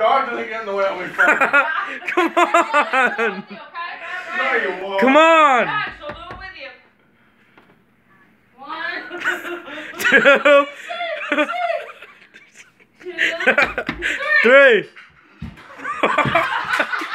Dog doesn't get the way of me. Come on. No, you won't. Come on. Gosh, Three.